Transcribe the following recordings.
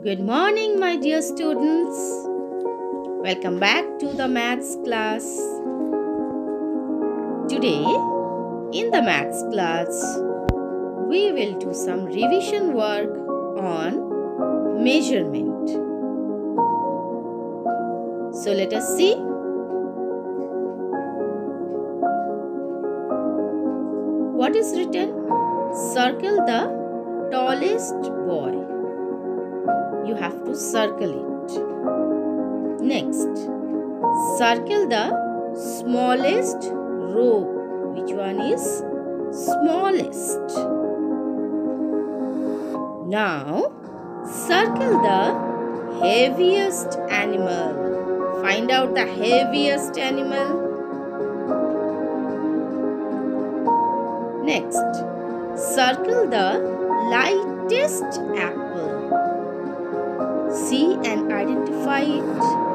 Good morning, my dear students. Welcome back to the maths class. Today, in the maths class, we will do some revision work on measurement. So, let us see. What is written? Circle the tallest boy. You have to circle it. Next, circle the smallest row. Which one is smallest? Now, circle the heaviest animal. Find out the heaviest animal. Next, circle the lightest it.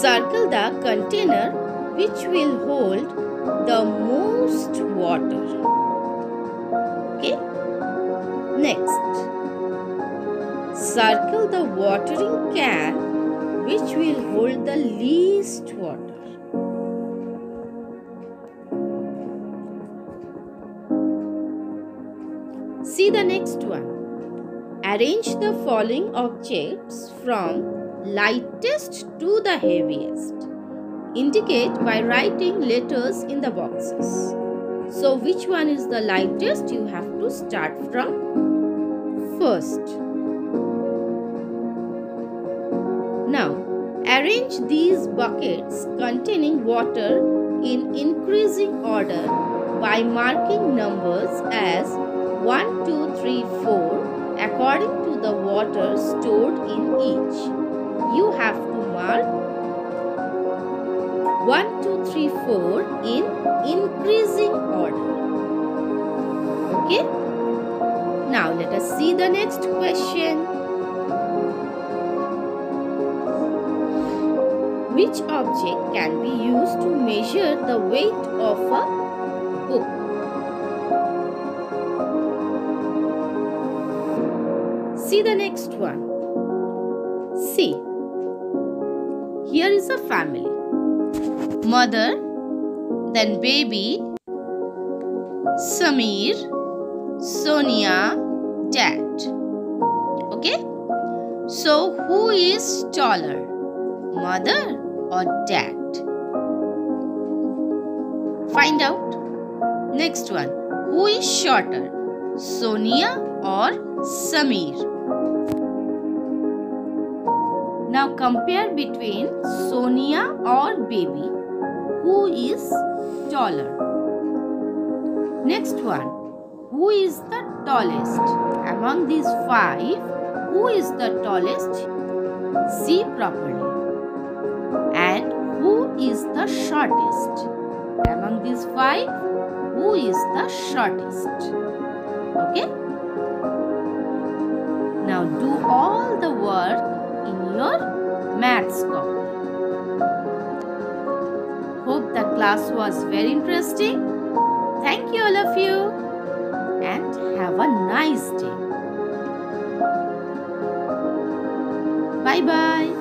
Circle the container which will hold the most water. Okay. Next, circle the watering can which will hold the least water. See the next one. Arrange the following objects from lightest to the heaviest. Indicate by writing letters in the boxes. So, which one is the lightest? You have to start from first. Now, arrange these buckets containing water in increasing order by marking numbers as 1, 2, 3, 4 according to the water stored in each. You have to mark 1, 2, 3, 4 in increasing order. Okay? Now let us see the next question. Which object can be used to measure the weight of a See the next one. See. Here is a family. Mother, then baby, Samir, Sonia, dad. Okay? So who is taller? Mother or dad? Find out. Next one. Who is shorter? Sonia or Samir? Now compare between Sonia or baby. Who is taller? Next one. Who is the tallest? Among these five, who is the tallest? See properly. And who is the shortest? Among these five, who is the shortest? Okay? Now do all the work in your maths copy. Hope the class was very interesting. Thank you all of you and have a nice day. Bye bye.